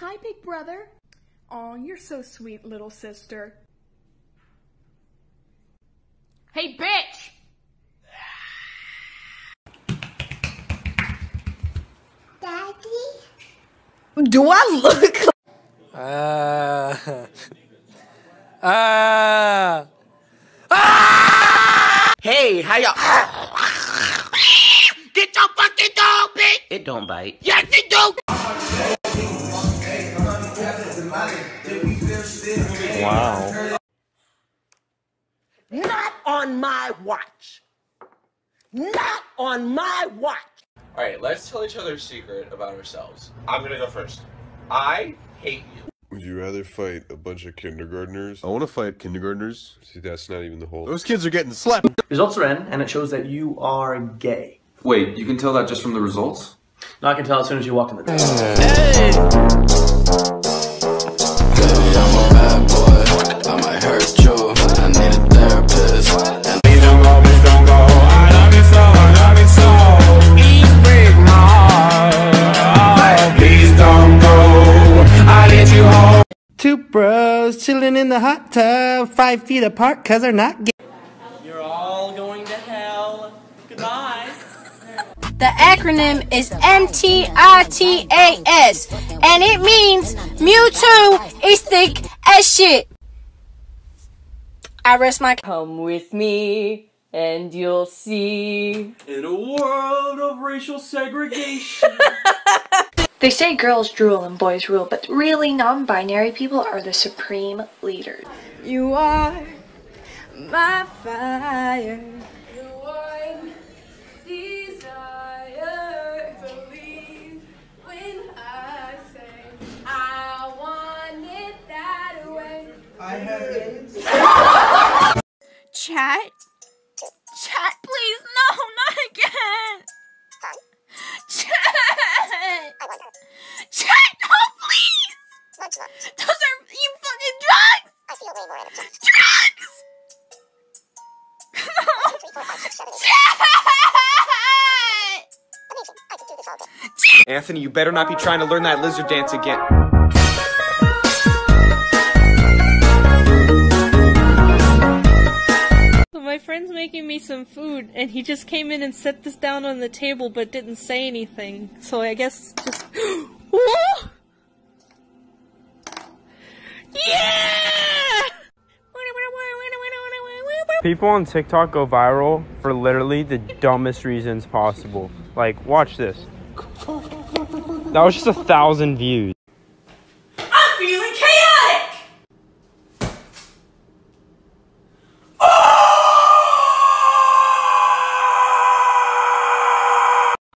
Hi, big brother. Aw, you're so sweet, little sister. Hey, bitch! Daddy? Do I look Ah. Ah. Hey, how y'all? Get your fucking dog, bitch! It don't bite. Yes, it do! Wow. Not on my watch. Not on my watch. Alright, let's tell each other a secret about ourselves. I'm gonna go first. I hate you. Would you rather fight a bunch of kindergartners? I want to fight kindergartners. See, that's not even the whole. Those kids are getting slapped. Results are in, and it shows that you are gay. Wait, you can tell that just from the results? No, I can tell as soon as you walk in the door. Two bros chilling in the hot tub, five feet apart, cause they're not gay. You're all going to hell. Goodbye. The acronym is MTITAS, and it means Mewtwo is thick as shit. I rest my. Come with me, and you'll see. In a world of racial segregation. They say girls drool and boys rule, but really non binary people are the supreme leaders. You are my fire. The one desire. Believe when I say I want that way. I have Chat? Chat, please, no, not again. Chat! Chat, no, please! Those are you fucking drugs! I feel way more energetic. Drugs! Anthony, you better not be trying to learn that lizard dance again. My friend's making me some food, and he just came in and set this down on the table, but didn't say anything. So I guess just. Whoa! Yeah! People on TikTok go viral for literally the dumbest reasons possible. Like, watch this. That was just a thousand views. I'm feeling